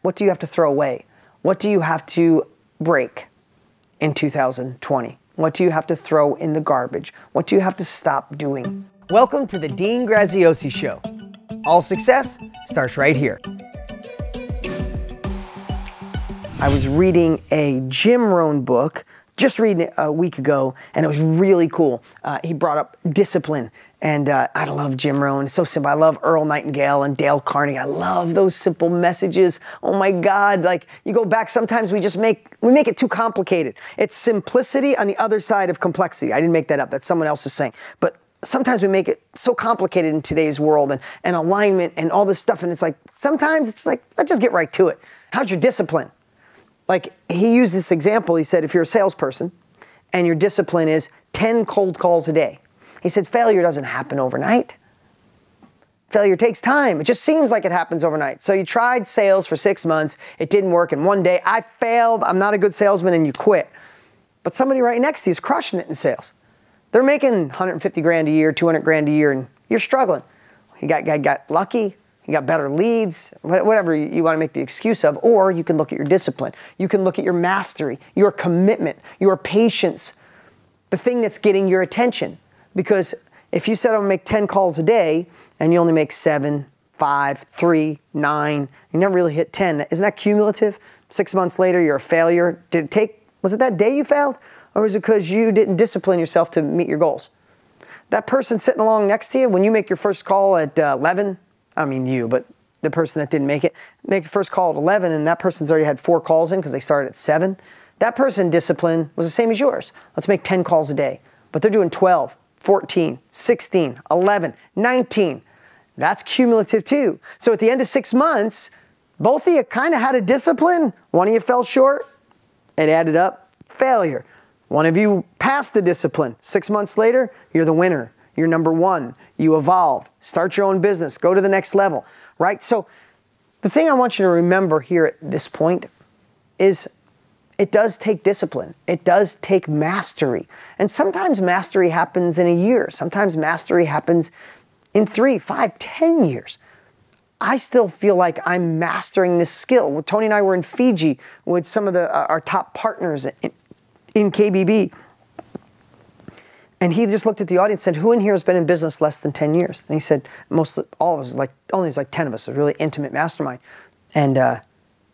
What do you have to throw away? What do you have to break in 2020? What do you have to throw in the garbage? What do you have to stop doing? Welcome to the Dean Graziosi Show. All success starts right here. I was reading a Jim Rohn book, just reading it a week ago, and it was really cool. Uh, he brought up discipline, and uh, I love Jim Rohn. So simple. I love Earl Nightingale and Dale Carnegie. I love those simple messages. Oh my God! Like you go back, sometimes we just make we make it too complicated. It's simplicity on the other side of complexity. I didn't make that up. That's someone else is saying, but sometimes we make it so complicated in today's world and, and alignment and all this stuff. And it's like, sometimes it's like, let's just get right to it. How's your discipline? Like he used this example. He said, if you're a salesperson and your discipline is 10 cold calls a day, he said, failure doesn't happen overnight. Failure takes time. It just seems like it happens overnight. So you tried sales for six months, it didn't work, and one day I failed, I'm not a good salesman, and you quit. But somebody right next to you is crushing it in sales. They're making 150 grand a year, 200 grand a year, and you're struggling. You got, got, got lucky, you got better leads, whatever you want to make the excuse of, or you can look at your discipline. You can look at your mastery, your commitment, your patience, the thing that's getting your attention. Because if you said I'm gonna make 10 calls a day and you only make seven, five, three, nine, you never really hit 10, isn't that cumulative? Six months later, you're a failure. Did it take, was it that day you failed? Or was it because you didn't discipline yourself to meet your goals? That person sitting along next to you, when you make your first call at uh, 11, I mean you, but the person that didn't make it, make the first call at 11 and that person's already had four calls in because they started at 7. That person discipline was the same as yours. Let's make 10 calls a day. But they're doing 12, 14, 16, 11, 19. That's cumulative too. So at the end of 6 months, both of you kind of had a discipline. One of you fell short. It added up. Failure. One of you passed the discipline. 6 months later, you're the winner. You're number 1 you evolve, start your own business, go to the next level, right? So, the thing I want you to remember here at this point is it does take discipline. It does take mastery. And sometimes mastery happens in a year. Sometimes mastery happens in three, five, ten years. I still feel like I'm mastering this skill. Tony and I were in Fiji with some of the, uh, our top partners in, in KBB and he just looked at the audience and said, Who in here has been in business less than 10 years? And he said, Most all of us, like only like 10 of us, a really intimate mastermind. And uh,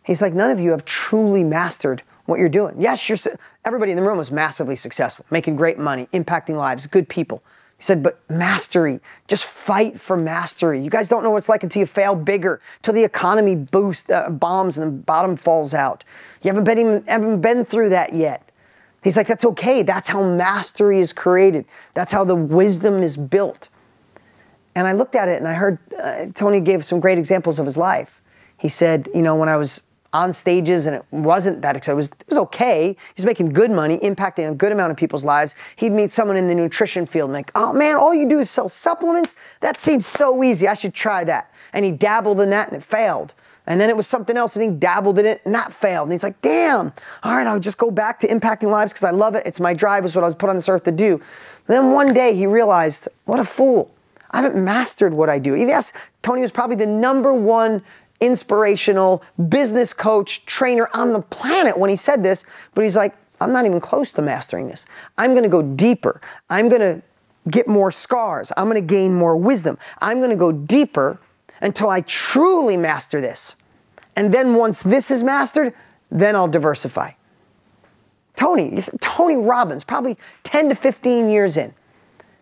he's like, None of you have truly mastered what you're doing. Yes, you're everybody in the room was massively successful, making great money, impacting lives, good people. He said, but mastery, just fight for mastery. You guys don't know what it's like until you fail bigger, till the economy boosts, uh, bombs and the bottom falls out. You haven't been, even, haven't been through that yet. He's like, that's okay. That's how mastery is created. That's how the wisdom is built. And I looked at it and I heard uh, Tony gave some great examples of his life. He said, you know, when I was on stages and it wasn't that it was, it was okay. He's making good money, impacting a good amount of people's lives. He'd meet someone in the nutrition field and like, oh man, all you do is sell supplements? That seems so easy. I should try that. And he dabbled in that and it failed. And then it was something else and he dabbled in it and that failed. And he's like, damn, all right, I'll just go back to impacting lives because I love it. It's my drive, it's what I was put on this earth to do. And then one day he realized, what a fool. I haven't mastered what I do. Yes, Tony was probably the number one inspirational business coach, trainer on the planet when he said this, but he's like, I'm not even close to mastering this. I'm gonna go deeper. I'm gonna get more scars. I'm gonna gain more wisdom. I'm gonna go deeper until I truly master this. And then once this is mastered, then I'll diversify. Tony, Tony Robbins, probably 10 to 15 years in,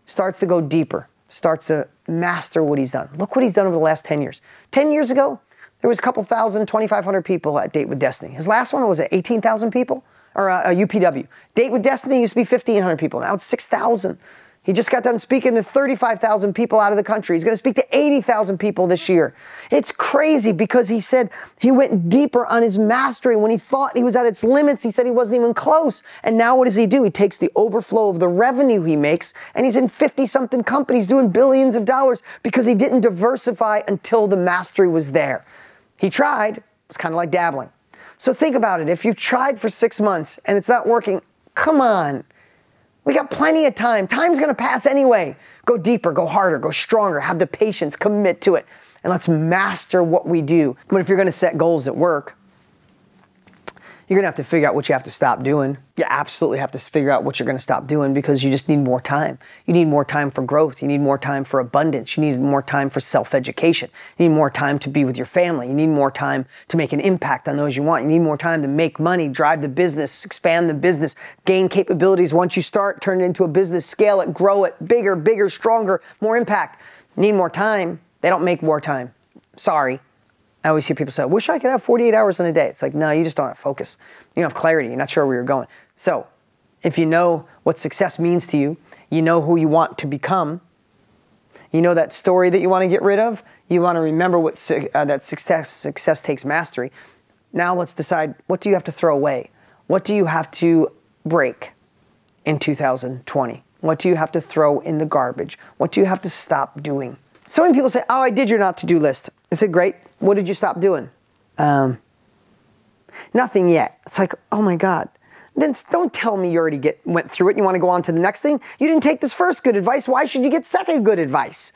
starts to go deeper, starts to master what he's done. Look what he's done over the last 10 years. 10 years ago, there was a couple thousand, 2,500 people at Date with Destiny. His last one was at 18,000 people, or uh, UPW. Date with Destiny used to be 1,500 people. Now it's 6,000. He just got done speaking to 35,000 people out of the country. He's going to speak to 80,000 people this year. It's crazy because he said he went deeper on his mastery. When he thought he was at its limits, he said he wasn't even close. And now what does he do? He takes the overflow of the revenue he makes and he's in 50 something companies doing billions of dollars because he didn't diversify until the mastery was there. He tried, it's kind of like dabbling. So think about it. If you've tried for six months and it's not working, come on. We got plenty of time. Time's going to pass anyway. Go deeper, go harder, go stronger, have the patience, commit to it. and let's master what we do. But if you're going to set goals at work, you're gonna have to figure out what you have to stop doing. You absolutely have to figure out what you're gonna stop doing because you just need more time. You need more time for growth. You need more time for abundance. You need more time for self education. You need more time to be with your family. You need more time to make an impact on those you want. You need more time to make money, drive the business, expand the business, gain capabilities. Once you start, turn it into a business, scale it, grow it, bigger, bigger, stronger, more impact. You need more time. They don't make more time. Sorry. I always hear people say, I wish I could have 48 hours in a day. It's like, no, you just don't have focus. You don't have clarity. You're not sure where you're going. So, if you know what success means to you, you know who you want to become, you know that story that you want to get rid of, you want to remember what uh, that success, success takes mastery. Now let's decide what do you have to throw away? What do you have to break in 2020? What do you have to throw in the garbage? What do you have to stop doing? So many people say, Oh, I did your not to do list. I said, Great. What did you stop doing? Um, nothing yet. It's like, oh my God. Then don't tell me you already get went through it and you want to go on to the next thing. You didn't take this first good advice. Why should you get second good advice?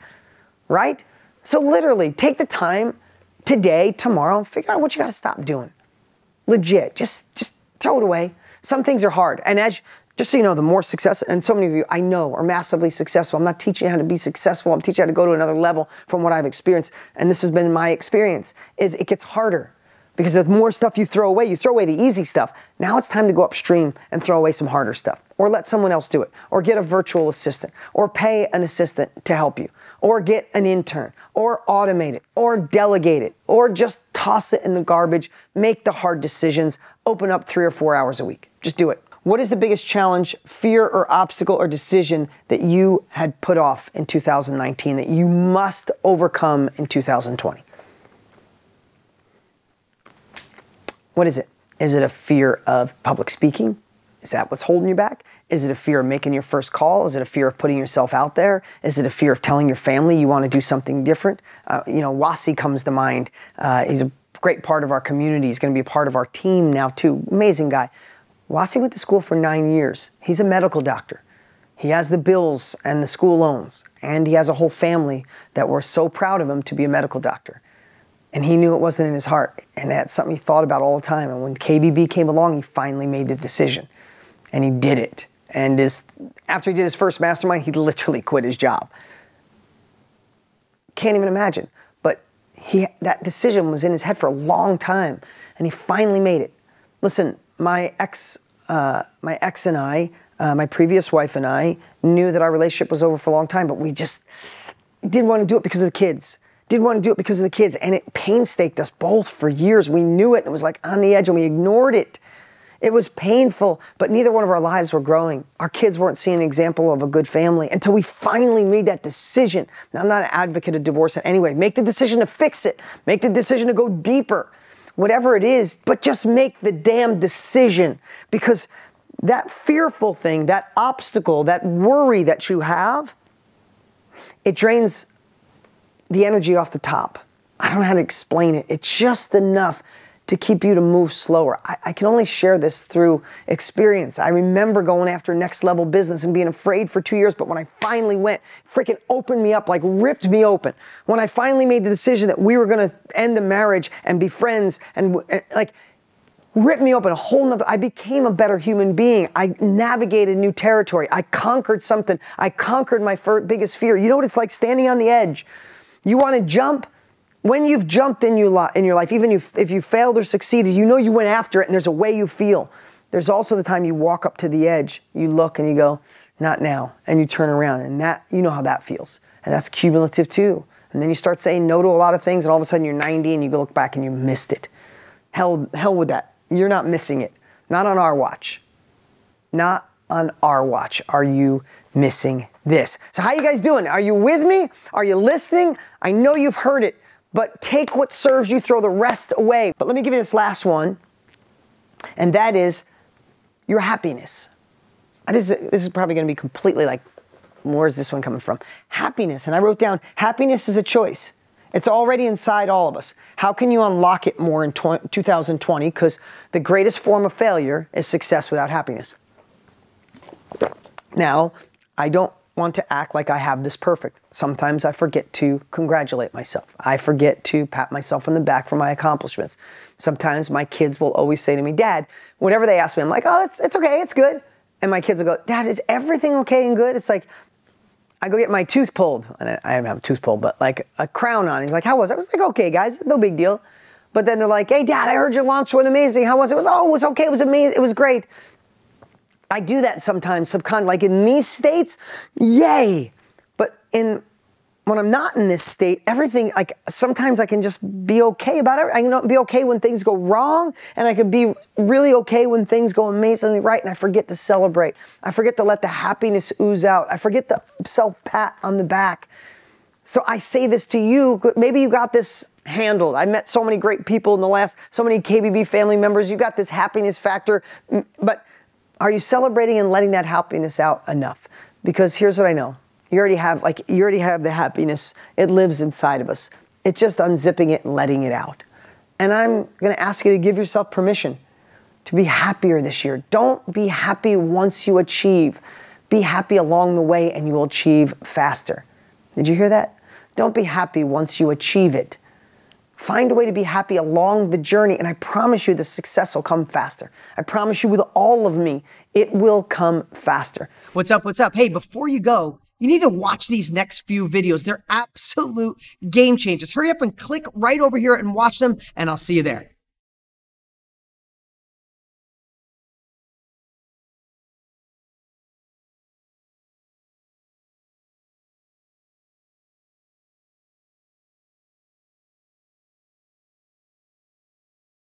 Right? So literally take the time today, tomorrow, and figure out what you got to stop doing. Legit. Just just throw it away. Some things are hard. And as just so you know, the more success, and so many of you I know are massively successful. I'm not teaching you how to be successful. I'm teaching you how to go to another level from what I've experienced. And this has been my experience, is it gets harder because the more stuff you throw away, you throw away the easy stuff. Now it's time to go upstream and throw away some harder stuff, or let someone else do it, or get a virtual assistant, or pay an assistant to help you, or get an intern, or automate it, or delegate it, or just toss it in the garbage, make the hard decisions, open up three or four hours a week. Just do it. What is the biggest challenge, fear, or obstacle or decision that you had put off in 2019 that you must overcome in 2020? What is it? Is it a fear of public speaking? Is that what's holding you back? Is it a fear of making your first call? Is it a fear of putting yourself out there? Is it a fear of telling your family you want to do something different? Uh, you know, Wasi comes to mind. Uh, he's a great part of our community. He's going to be a part of our team now, too. Amazing guy. Wasi went to school for nine years. He's a medical doctor. He has the bills and the school loans, and he has a whole family that were so proud of him to be a medical doctor. And he knew it wasn't in his heart, and that's something he thought about all the time. And when KBB came along, he finally made the decision, and he did it. And his, after he did his first mastermind, he literally quit his job. Can't even imagine. But he, that decision was in his head for a long time, and he finally made it. Listen, my ex, uh, my ex and I, uh, my previous wife and I, knew that our relationship was over for a long time, but we just didn't want to do it because of the kids. Didn't want to do it because of the kids, and it painstaked us both for years. We knew it, and it was like on the edge, and we ignored it. It was painful, but neither one of our lives were growing. Our kids weren't seeing an example of a good family until we finally made that decision. Now, I'm not an advocate of divorce in any way. Make the decision to fix it, make the decision to go deeper whatever it is, but just make the damn decision because that fearful thing, that obstacle, that worry that you have, it drains the energy off the top. I don't know how to explain it. It's just enough to keep you to move slower. I, I, can only share this through experience. I remember going after next level business and being afraid for two years, but when I finally went, freaking opened me up, like ripped me open. When I finally made the decision that we were gonna end the marriage and be friends and, and like, ripped me open a whole nother i became a better human being i navigated new territory i conquered something i conquered my biggest fear you know what it's like standing on the edge you want to jump when you've jumped in your, in your life, even if, if you failed or succeeded, you know you went after it and there's a way you feel. There's also the time you walk up to the edge, you look and you go, not now, and you turn around, and that you know how that feels. And that's cumulative too. And then you start saying no to a lot of things, and all of a sudden you're 90 and you look back and you missed it. Hell, hell with that. You're not missing it. Not on our watch. Not on our watch are you missing this. So how you guys doing? Are you with me? Are you listening? I know you've heard it but take what serves you, throw the rest away. But let me give you this last one, and that is your happiness. Uh, this is, this is probably going to be completely like, where's this one coming from? Happiness. And I wrote down happiness is a choice. It's already inside all of us. How can you unlock it more in 2020? Because the greatest form of failure is success without happiness. Now, I don't want to act like I have this perfect. Sometimes I forget to congratulate myself. I forget to pat myself on the back for my accomplishments. Sometimes my kids will always say to me, Dad, whenever they ask me, I'm like, oh, it's, it's okay, it's good. And my kids will go, Dad, is everything okay and good? It's like, I go get my tooth pulled, and I, haven't have a tooth pulled, but like a crown on. He's like, How was it? I was like, Okay, guys, no big deal. But then they're like, Hey, Dad, I heard your launch went amazing. How was it? It was, oh, it was okay. It was amazing. It was great. I do that sometimes, subcon like in these states, yay. But in when I'm not in this state, everything like sometimes I can just be okay about it. I can be okay when things go wrong, and I can be really okay when things go amazingly right. And I forget to celebrate. I forget to let the happiness ooze out. I forget the self pat on the back. So I say this to you. Maybe you got this handled. I met so many great people in the last, so many KBB family members. You got this happiness factor, but are you celebrating and letting that happiness out enough? Because here's what I know. You already have like you already have the happiness. It lives inside of us. It's just unzipping it and letting it out. And I'm going to ask you to give yourself permission to be happier this year. Don't be happy once you achieve. Be happy along the way and you'll achieve faster. Did you hear that? Don't be happy once you achieve it. Find a way to be happy along the journey, and I promise you the success will come faster. I promise you with all of me, it will come faster. What's up? What's up? Hey, before you go, you need to watch these next few videos. They're absolute game changers. Hurry up and click right over here and watch them, and I'll see you there.